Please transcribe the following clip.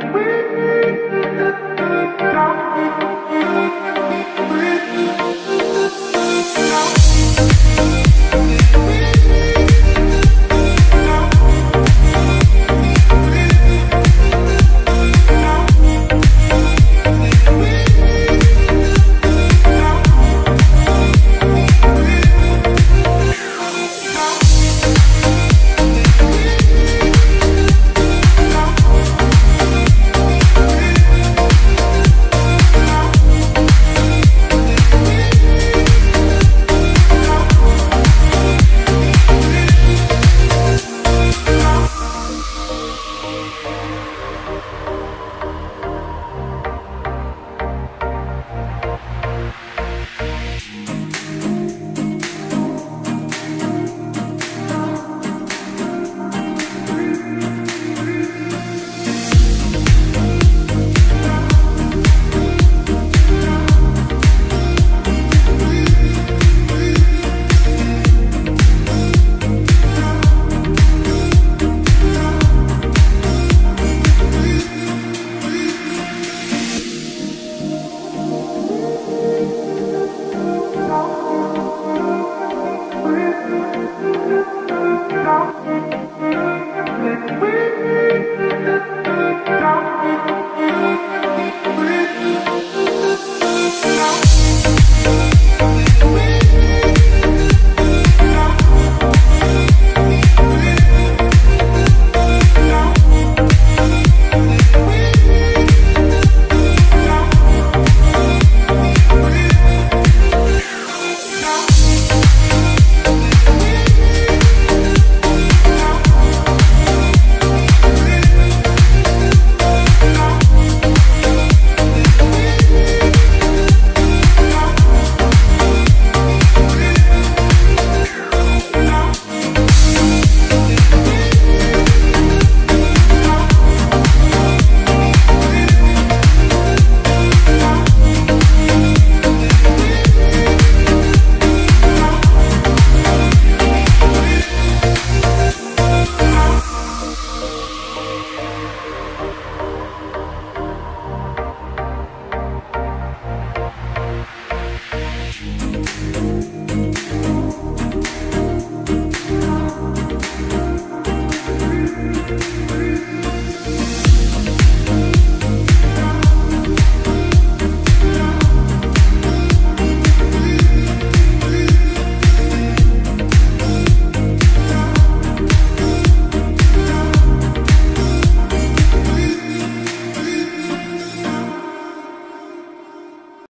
We're